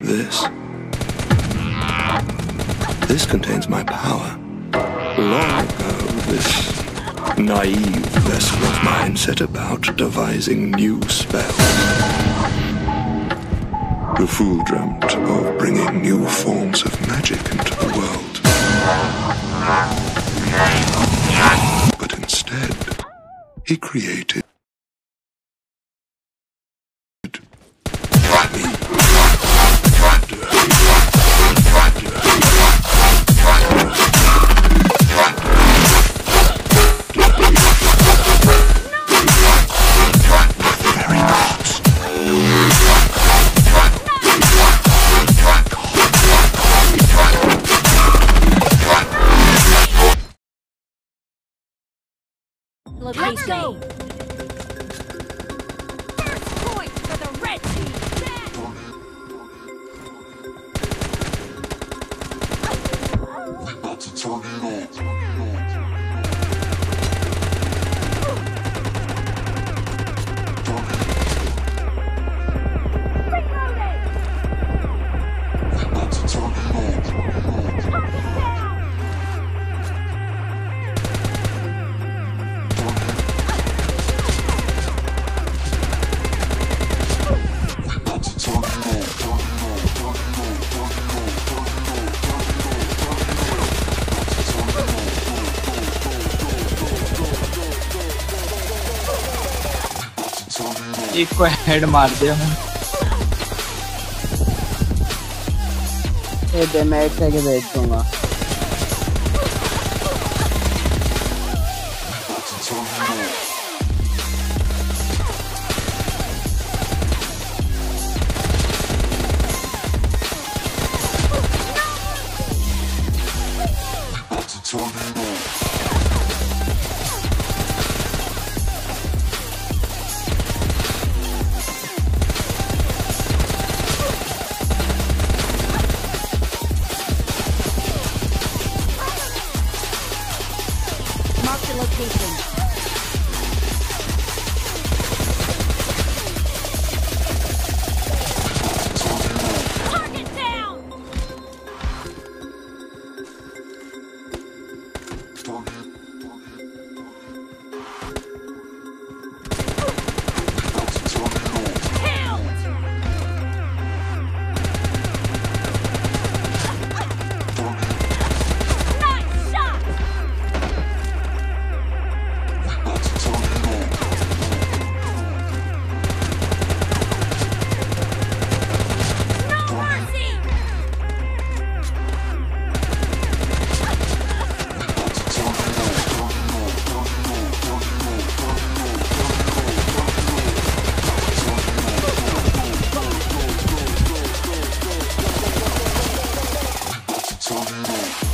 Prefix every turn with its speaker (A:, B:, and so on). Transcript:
A: This. This contains my power. Long ago, this naive vessel of mine set about devising new spells. The fool dreamt of bringing new forms of magic into the world. But instead, he created
B: Let's go!
C: First point for the red team.
D: about to turn it on.
E: एक को head मार दिया मैं।
F: दे मैं एक के बैठ दूँगा Location. Domino.